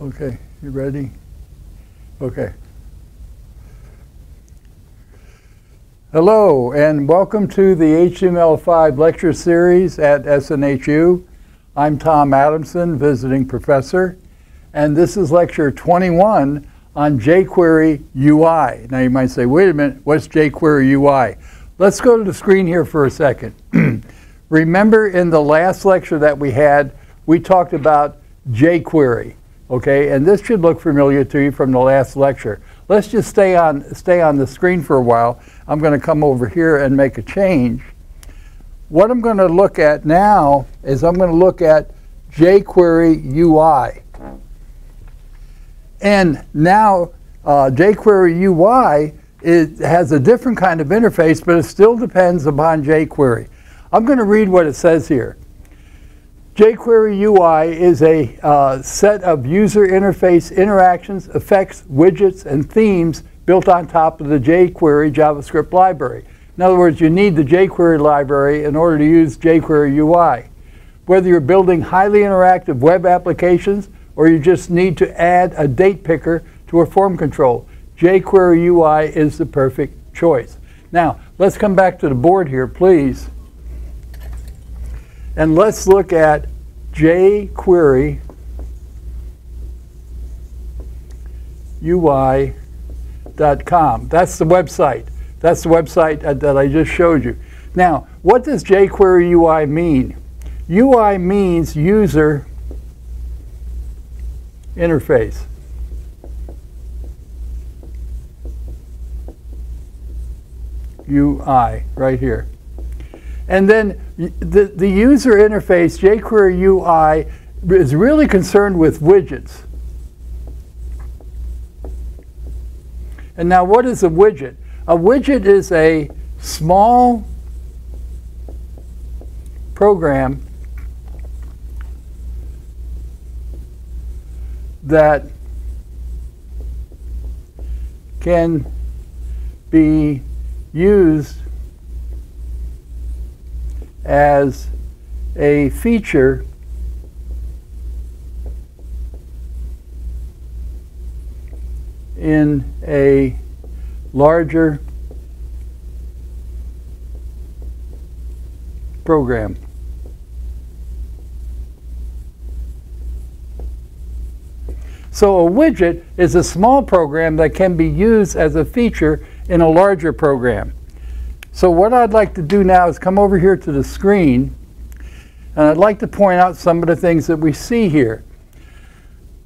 Okay, you ready? Okay. Hello, and welcome to the HTML5 lecture series at SNHU. I'm Tom Adamson, visiting professor, and this is lecture 21 on jQuery UI. Now you might say, wait a minute, what's jQuery UI? Let's go to the screen here for a second. Remember in the last lecture that we had, we talked about jQuery. Okay, and this should look familiar to you from the last lecture. Let's just stay on, stay on the screen for a while. I'm going to come over here and make a change. What I'm going to look at now is I'm going to look at jQuery UI. And now uh, jQuery UI it has a different kind of interface, but it still depends upon jQuery. I'm going to read what it says here jQuery UI is a uh, set of user interface interactions, effects, widgets, and themes built on top of the jQuery JavaScript library. In other words, you need the jQuery library in order to use jQuery UI. Whether you're building highly interactive web applications or you just need to add a date picker to a form control, jQuery UI is the perfect choice. Now, let's come back to the board here, please. And let's look at jQuery UI.com. That's the website. That's the website that I just showed you. Now, what does jQuery UI mean? UI means user interface. UI, right here. And then the, the user interface, jQuery UI, is really concerned with widgets. And now what is a widget? A widget is a small program that can be used as a feature in a larger program. So a widget is a small program that can be used as a feature in a larger program. So what I'd like to do now is come over here to the screen and I'd like to point out some of the things that we see here.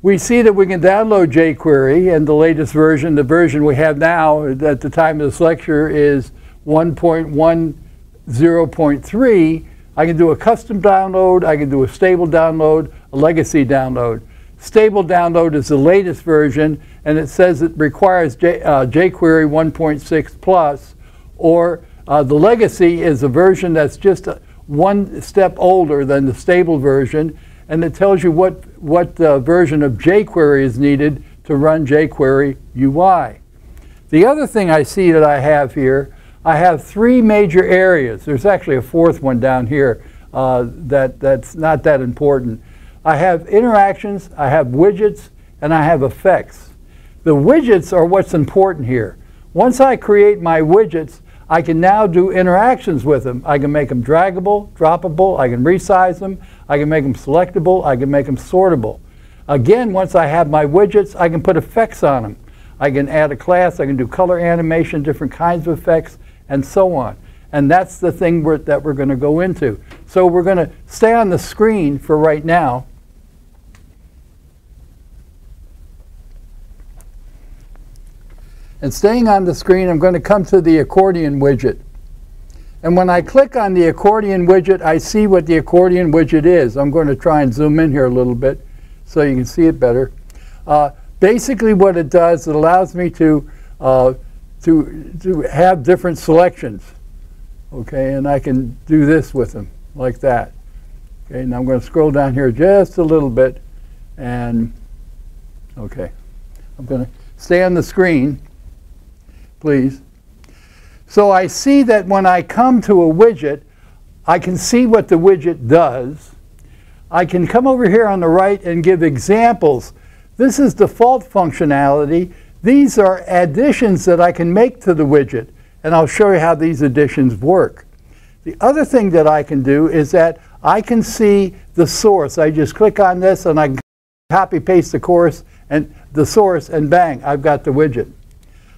We see that we can download jQuery and the latest version, the version we have now at the time of this lecture is 1.10.3. I can do a custom download, I can do a stable download, a legacy download. Stable download is the latest version and it says it requires J, uh, jQuery 1.6 plus or uh, the legacy is a version that's just a, one step older than the stable version, and it tells you what, what uh, version of jQuery is needed to run jQuery UI. The other thing I see that I have here, I have three major areas. There's actually a fourth one down here uh, that, that's not that important. I have interactions, I have widgets, and I have effects. The widgets are what's important here. Once I create my widgets, I can now do interactions with them. I can make them draggable, droppable, I can resize them, I can make them selectable, I can make them sortable. Again, once I have my widgets, I can put effects on them. I can add a class, I can do color animation, different kinds of effects, and so on. And that's the thing we're, that we're going to go into. So we're going to stay on the screen for right now. And staying on the screen, I'm going to come to the accordion widget. And when I click on the accordion widget, I see what the accordion widget is. I'm going to try and zoom in here a little bit so you can see it better. Uh, basically what it does, it allows me to, uh, to, to have different selections. Okay, and I can do this with them, like that. Okay, now I'm going to scroll down here just a little bit, and okay, I'm going to stay on the screen please. So I see that when I come to a widget, I can see what the widget does. I can come over here on the right and give examples. This is default functionality. These are additions that I can make to the widget, and I'll show you how these additions work. The other thing that I can do is that I can see the source. I just click on this and I copy paste the course and the source and bang, I've got the widget.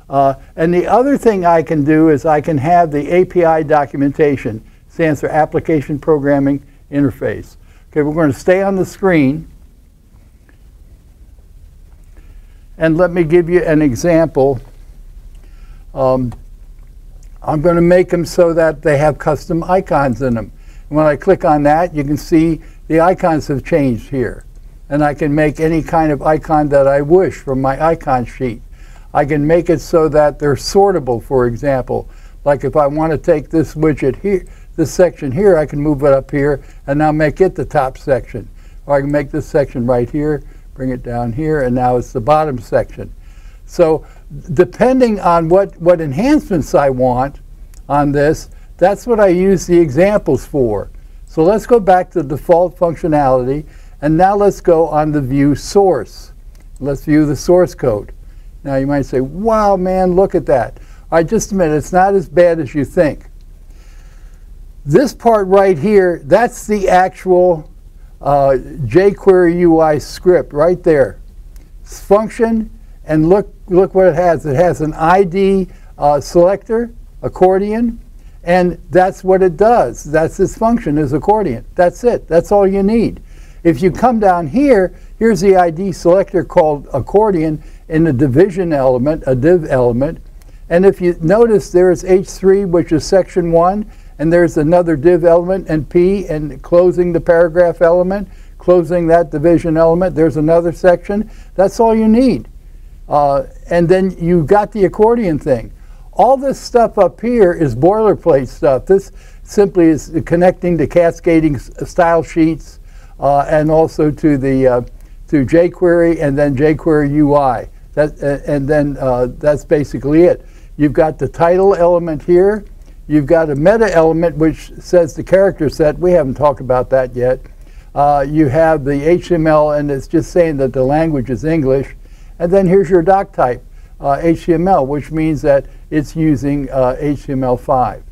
Uh, and the other thing I can do is I can have the API documentation, stands for Application Programming Interface. Okay, we're going to stay on the screen. And let me give you an example. Um, I'm going to make them so that they have custom icons in them. And when I click on that, you can see the icons have changed here. And I can make any kind of icon that I wish from my icon sheet. I can make it so that they're sortable, for example. Like if I want to take this widget here, this section here, I can move it up here and now make it the top section. Or I can make this section right here, bring it down here, and now it's the bottom section. So depending on what, what enhancements I want on this, that's what I use the examples for. So let's go back to default functionality, and now let's go on the view source. Let's view the source code. Now you might say, wow, man, look at that. All right, just a minute, it's not as bad as you think. This part right here, that's the actual uh, jQuery UI script right there. It's function, and look, look what it has. It has an ID uh, selector, accordion, and that's what it does. That's its function is accordion. That's it. That's all you need. If you come down here, here's the ID selector called accordion in the division element, a div element. And if you notice there's H3, which is section 1, and there's another div element and P and closing the paragraph element, closing that division element. There's another section. That's all you need. Uh, and then you got the accordion thing. All this stuff up here is boilerplate stuff. This simply is connecting to cascading style sheets uh, and also to the uh, to jQuery and then jQuery UI. That, uh, and then uh, that's basically it. You've got the title element here. You've got a meta element which says the character set. We haven't talked about that yet. Uh, you have the HTML and it's just saying that the language is English. And then here's your doc type, uh, HTML, which means that it's using uh, HTML5.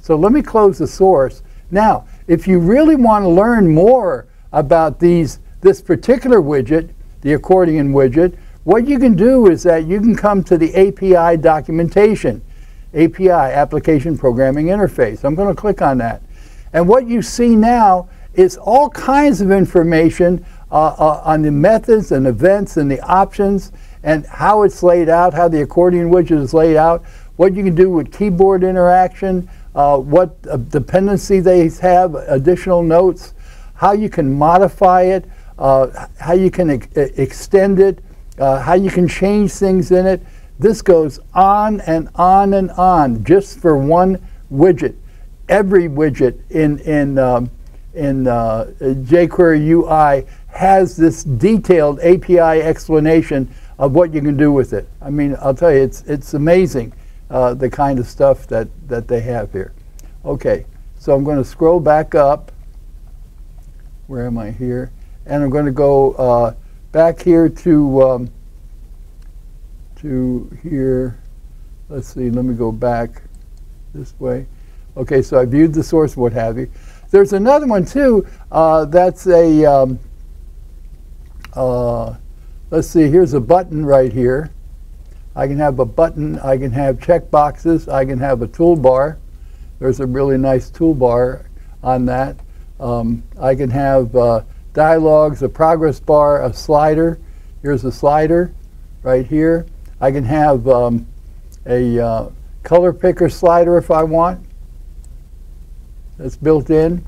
So let me close the source. Now, if you really want to learn more about these, this particular widget, the accordion widget, what you can do is that you can come to the API documentation. API, Application Programming Interface. I'm going to click on that. And what you see now is all kinds of information uh, uh, on the methods and events and the options and how it's laid out, how the accordion widget is laid out, what you can do with keyboard interaction, uh, what uh, dependency they have, additional notes, how you can modify it, uh, how you can ex extend it, uh, how you can change things in it. This goes on and on and on just for one widget. Every widget in, in, um, in uh, jQuery UI has this detailed API explanation of what you can do with it. I mean, I'll tell you, it's, it's amazing uh, the kind of stuff that, that they have here. Okay, so I'm going to scroll back up. Where am I here? And I'm going to go uh, back here to um, to here. Let's see, let me go back this way. Okay, so I viewed the source, what have you. There's another one too, uh, that's a, um, uh, let's see, here's a button right here. I can have a button, I can have check boxes, I can have a toolbar. There's a really nice toolbar on that. Um, I can have uh, dialogues, a progress bar, a slider. Here's a slider right here. I can have um, a uh, color picker slider if I want. That's built in.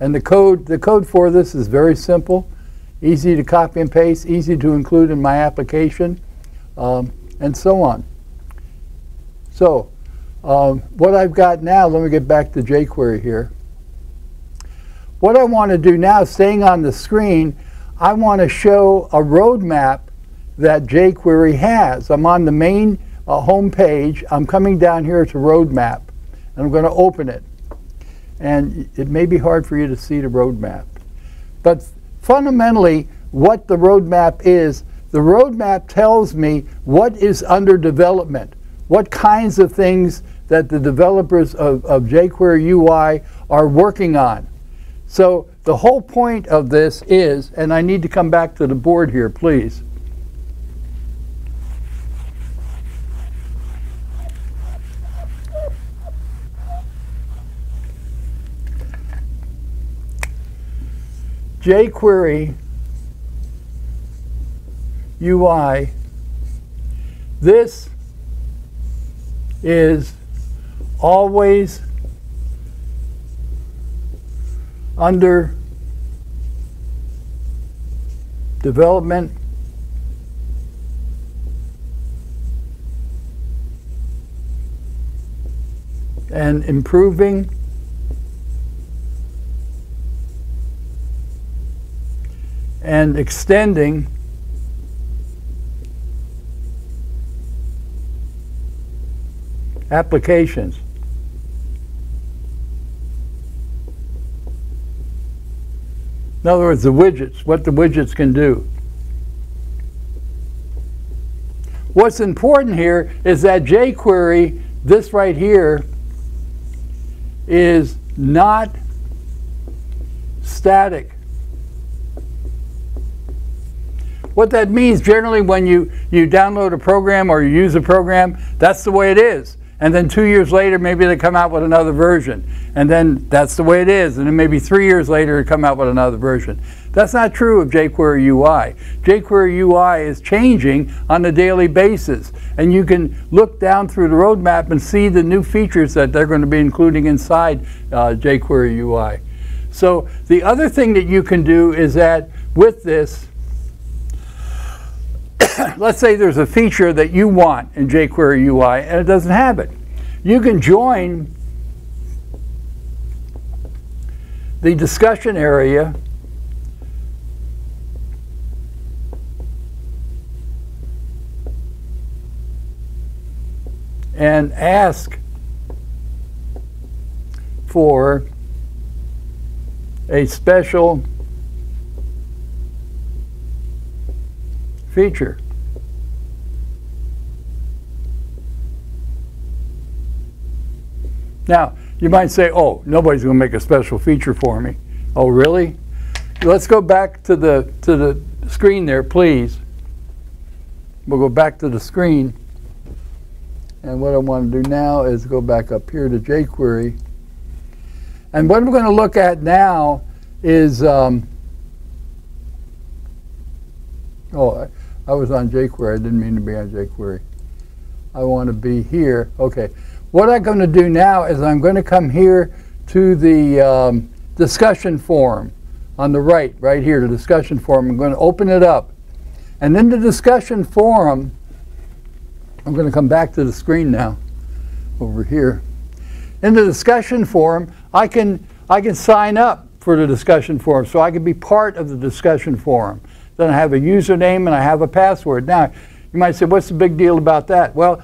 And the code, the code for this is very simple, easy to copy and paste, easy to include in my application, um, and so on. So um, what I've got now, let me get back to jQuery here. What I want to do now, staying on the screen, I want to show a roadmap that jQuery has. I'm on the main uh, home page. I'm coming down here to roadmap, and I'm going to open it. And it may be hard for you to see the roadmap. But fundamentally, what the roadmap is, The roadmap tells me what is under development, what kinds of things that the developers of, of jQuery UI are working on. So the whole point of this is, and I need to come back to the board here, please. jQuery UI, this is always under development and improving and extending applications. In other words, the widgets, what the widgets can do. What's important here is that jQuery, this right here, is not static. What that means generally when you, you download a program or you use a program, that's the way it is. And then two years later, maybe they come out with another version. And then that's the way it is. And then maybe three years later, they come out with another version. That's not true of jQuery UI. jQuery UI is changing on a daily basis. And you can look down through the roadmap and see the new features that they're going to be including inside uh, jQuery UI. So the other thing that you can do is that with this, let's say there's a feature that you want in jQuery UI and it doesn't have it. You can join the discussion area and ask for a special feature. Now, you might say, oh, nobody's going to make a special feature for me. Oh, really? Let's go back to the, to the screen there, please. We'll go back to the screen. And what I want to do now is go back up here to jQuery. And what we're going to look at now is, um, oh, I, was on jQuery. I didn't mean to be on jQuery. I want to be here. Okay. What I'm going to do now is I'm going to come here to the um, discussion forum on the right, right here, the discussion forum. I'm going to open it up. And in the discussion forum, I'm going to come back to the screen now, over here. In the discussion forum, I can, I can sign up for the discussion forum, so I can be part of the discussion forum. Then I have a username and I have a password. Now, you might say, what's the big deal about that? Well,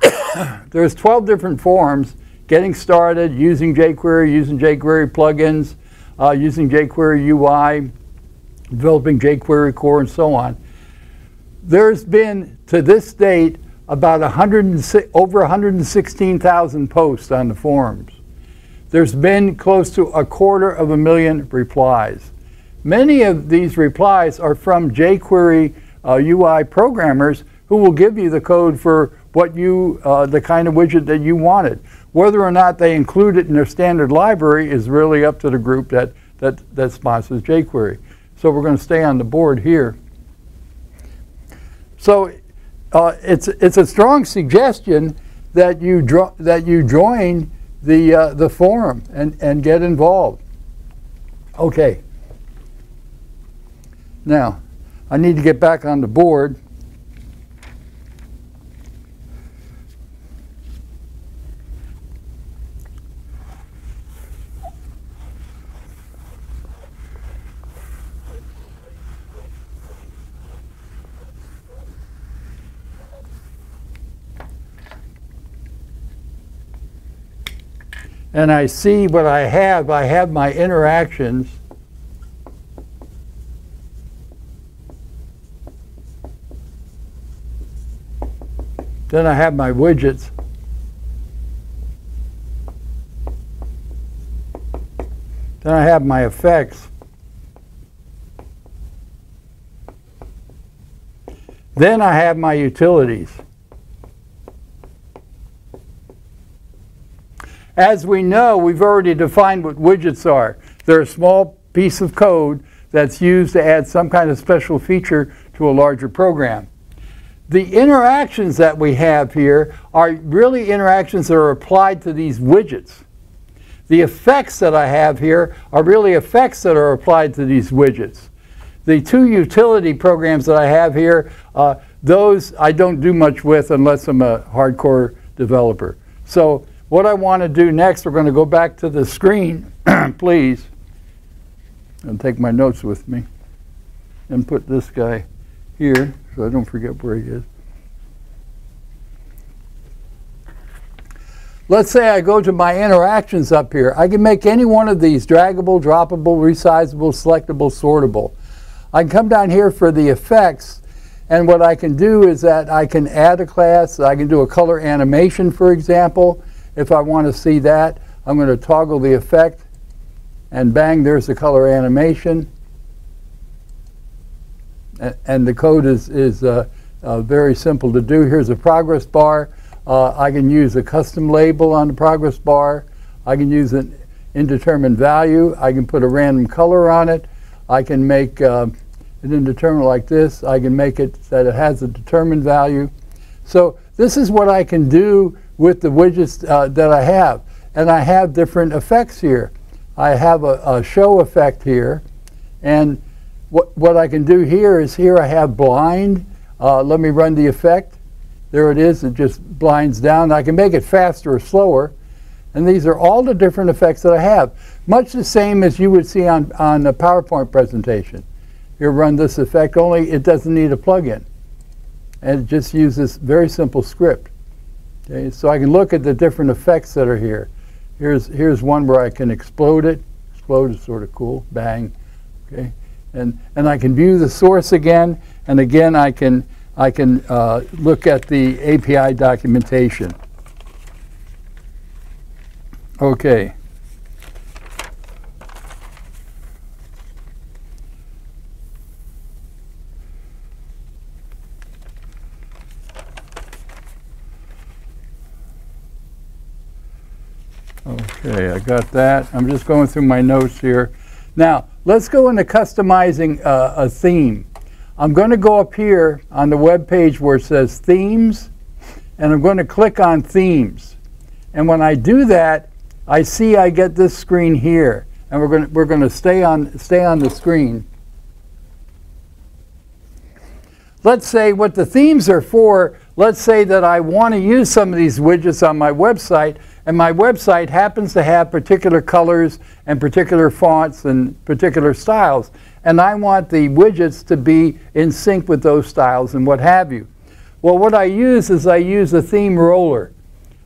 there's 12 different forms getting started using jQuery, using jQuery plugins, uh, using jQuery UI, developing jQuery core, and so on. There's been, to this date, about 106, over 116,000 posts on the forums. There's been close to a quarter of a million replies. Many of these replies are from jQuery uh, UI programmers who will give you the code for what you, uh, the kind of widget that you wanted. Whether or not they include it in their standard library is really up to the group that, that, that sponsors jQuery. So we're going to stay on the board here. So uh, it's, it's a strong suggestion that you, that you join the, uh, the forum and, and get involved. Okay. Now, I need to get back on the board. and I see what I have. I have my interactions. Then I have my widgets. Then I have my effects. Then I have my utilities. As we know, we've already defined what widgets are. They're a small piece of code that's used to add some kind of special feature to a larger program. The interactions that we have here are really interactions that are applied to these widgets. The effects that I have here are really effects that are applied to these widgets. The two utility programs that I have here, uh, those I don't do much with unless I'm a hardcore developer. So what I want to do next, we're going to go back to the screen, please, and take my notes with me, and put this guy here so I don't forget where he is. Let's say I go to my interactions up here. I can make any one of these, draggable, droppable, resizable, selectable, sortable. I can come down here for the effects, and what I can do is that I can add a class. I can do a color animation, for example. If I want to see that, I'm going to toggle the effect, and bang, there's the color animation. And, the code is, is uh, uh, very simple to do. Here's a progress bar. Uh, I can use a custom label on the progress bar. I can use an indeterminate value. I can put a random color on it. I can make uh, an indeterminate like this. I can make it that it has a determined value. So this is what I can do with the widgets uh, that I have. And I have different effects here. I have a, a, show effect here. And what, what I can do here is here I have blind. Uh, let me run the effect. There it is. It just blinds down. I can make it faster or slower. And these are all the different effects that I have. Much the same as you would see on, on a PowerPoint presentation. You run this effect, only it doesn't need a plugin. And it just uses very simple script. Okay, so I can look at the different effects that are here. Here's, here's one where I can explode it. Explode is sort of cool. Bang. Okay. And, and I can view the source again. And again, I can, I can uh, look at the API documentation. Okay. Okay, I got that. I'm just going through my notes here. Now, let's go into customizing uh, a theme. I'm going to go up here on the web page where it says themes, and I'm going to click on themes. And when I do that, I see I get this screen here. And we're going to, we're going to stay on, stay on the screen. Let's say what the themes are for, let's say that I want to use some of these widgets on my website and my website happens to have particular colors and particular fonts and particular styles. And I want the widgets to be in sync with those styles and what have you. Well, what I use is I use a theme roller.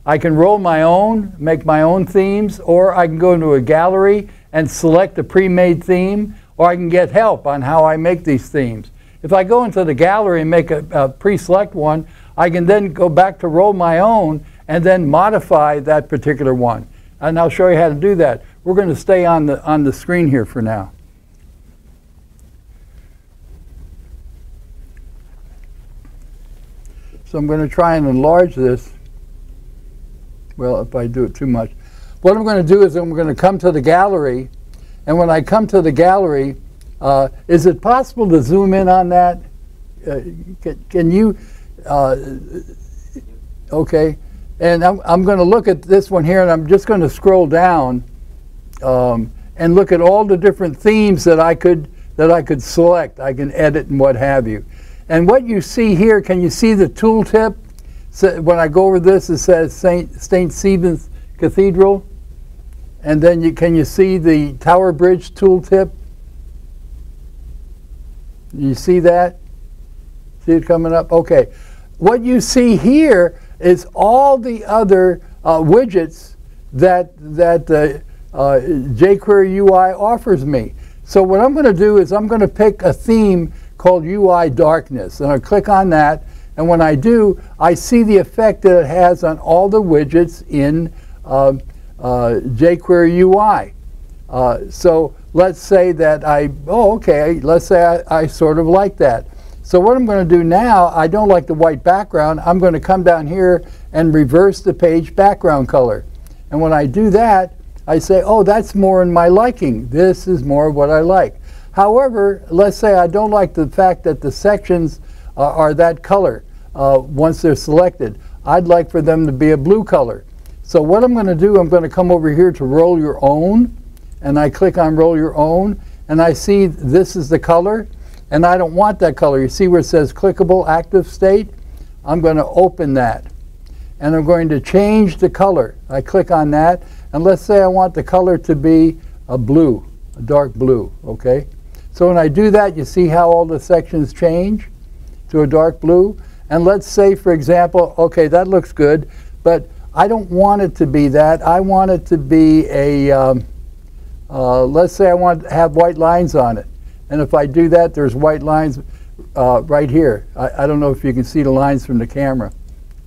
I can roll my own, make my own themes, or I can go into a gallery and select a pre-made theme, or I can get help on how I make these themes. If I go into the gallery and make a, a pre-select one, I can then go back to roll my own and then modify that particular one. And I'll show you how to do that. We're going to stay on the, on the screen here for now. So I'm going to try and enlarge this. Well, if I do it too much. What I'm going to do is I'm going to come to the gallery. And when I come to the gallery, uh, is it possible to zoom in on that? Uh, can, can, you? Uh, okay. And I'm, I'm going to look at this one here, and I'm just going to scroll down um, and look at all the different themes that I could that I could select. I can edit and what have you. And what you see here, can you see the tooltip? So when I go over this, it says St. St. Stephen's Cathedral. And then you, can you see the Tower Bridge tooltip? You see that? See it coming up? Okay. What you see here is all the other uh, widgets that, that uh, uh, jQuery UI offers me. So what I'm going to do is I'm going to pick a theme called UI Darkness. And I'll click on that. And when I do, I see the effect that it has on all the widgets in uh, uh, jQuery UI. Uh, so let's say that I, oh, okay, let's say I, I sort of like that. So what I'm going to do now, I don't like the white background. I'm going to come down here and reverse the page background color. And when I do that, I say, oh, that's more in my liking. This is more what I like. However, let's say I don't like the fact that the sections uh, are that color uh, once they're selected. I'd like for them to be a blue color. So what I'm going to do, I'm going to come over here to roll your own, and I click on roll your own, and I see this is the color, and I don't want that color. You see where it says clickable active state? I'm going to open that, and I'm going to change the color. I click on that, and let's say I want the color to be a blue, a dark blue, okay? So when I do that, you see how all the sections change to a dark blue? And let's say, for example, okay, that looks good, but I don't want it to be that. I want it to be a, um, uh, let's say I want to have white lines on it. And if I do that, there's white lines uh, right here. I, I, don't know if you can see the lines from the camera.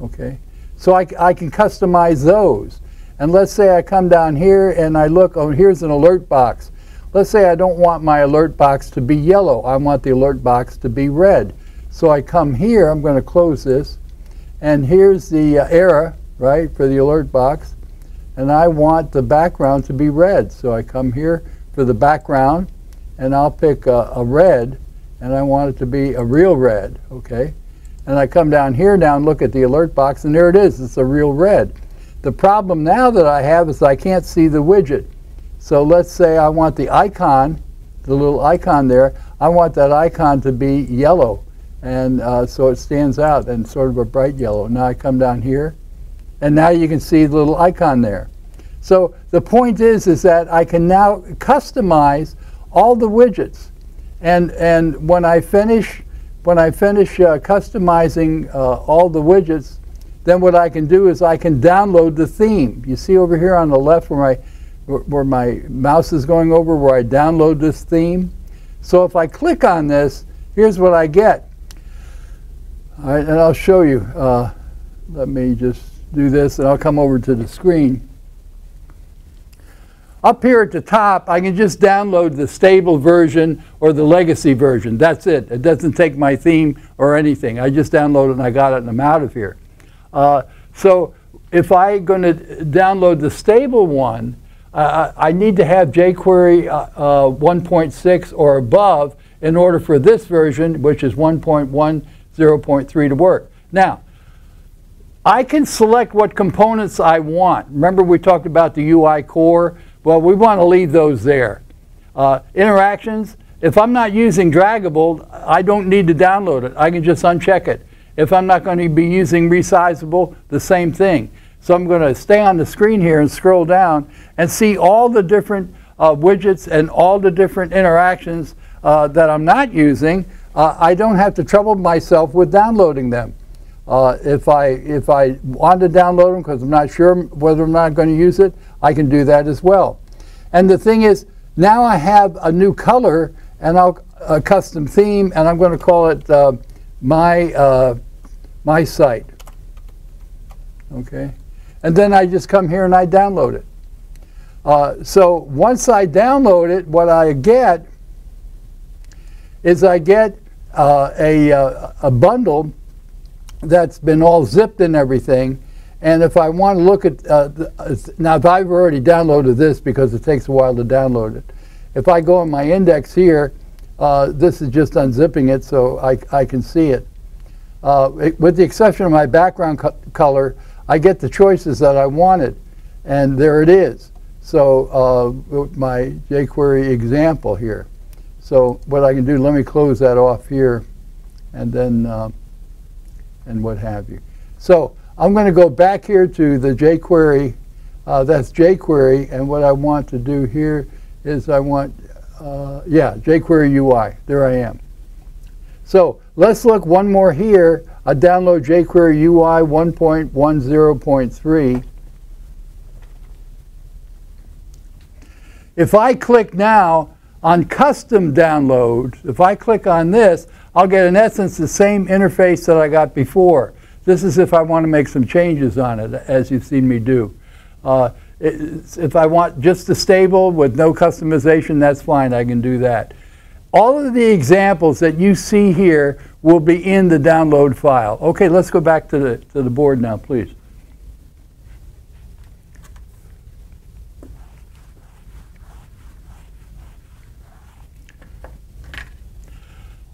Okay, So I, I can customize those. And let's say I come down here and I look, oh, here's an alert box. Let's say I don't want my alert box to be yellow. I want the alert box to be red. So I come here, I'm going to close this, and here's the uh, error, right, for the alert box. And I want the background to be red. So I come here for the background, and I'll pick a, a red, and I want it to be a real red, okay? And I come down here now and look at the alert box, and there it is. It's a real red. The problem now that I have is I can't see the widget. So let's say I want the icon, the little icon there, I want that icon to be yellow. And uh, so it stands out and sort of a bright yellow. Now I come down here, and now you can see the little icon there. So the point is, is that I can now customize all the widgets. And, and when I finish, when I finish uh, customizing uh, all the widgets, then what I can do is I can download the theme. You see over here on the left where my where my mouse is going over where I download this theme. So if I click on this, here's what I get. All right, and I'll show you. Uh, let me just do this and I'll come over to the screen. Up here at the top, I can just download the stable version or the legacy version. That's it. It doesn't take my theme or anything. I just download it and I got it and I'm out of here. Uh, so if I'm going to download the stable one, uh, I need to have jQuery uh, uh, 1.6 or above in order for this version, which is 1.10.3 to work. Now, I can select what components I want. Remember we talked about the UI core? Well, we want to leave those there. Uh, interactions, if I'm not using Draggable, I don't need to download it. I can just uncheck it. If I'm not going to be using resizable, the same thing. So I'm going to stay on the screen here and scroll down and see all the different uh, widgets and all the different interactions uh, that I'm not using. Uh, I don't have to trouble myself with downloading them. Uh, if I if I want to download them because I'm not sure whether I'm not going to use it, I can do that as well. And the thing is, now I have a new color and I'll a custom theme, and I'm going to call it uh, my uh, my site. Okay. And then I just come here and I download it. Uh, so once I download it, what I get is I get uh, a, uh, a bundle that's been all zipped and everything. And if I want to look at, uh, the, now if I've already downloaded this because it takes a while to download it. If I go on my index here, uh, this is just unzipping it so I, I can see it. Uh, it. With the exception of my background co color, I get the choices that I wanted, and there it is. So uh, my jQuery example here. So what I can do, let me close that off here, and then uh, and what have you. So I'm going to go back here to the jQuery. Uh, that's jQuery, and what I want to do here is I want, uh, yeah, jQuery UI. There I am. So let's look one more here I download jQuery UI 1.10.3. If I click now on custom download, if I click on this, I'll get in essence the same interface that I got before. This is if I want to make some changes on it, as you've seen me do. Uh, if I want just a stable with no customization, that's fine, I can do that. All of the examples that you see here will be in the download file. Okay, let's go back to the, to the board now, please.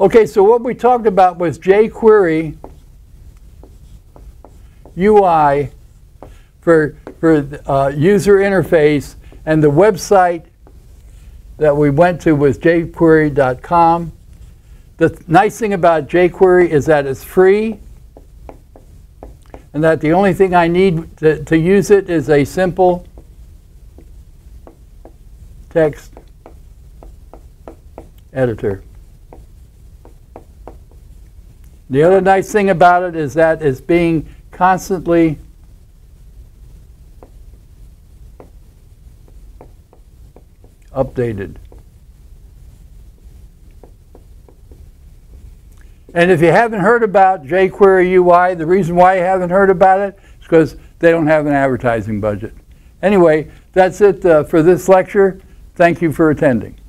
Okay, so what we talked about was jQuery UI for, for uh, user interface, and the website that we went to was jQuery.com. The nice thing about jQuery is that it's free, and that the only thing I need to, to use it is a simple text editor. The other nice thing about it is that it's being constantly updated. And if you haven't heard about jQuery UI, the reason why you haven't heard about it is because they don't have an advertising budget. Anyway, that's it uh, for this lecture. Thank you for attending.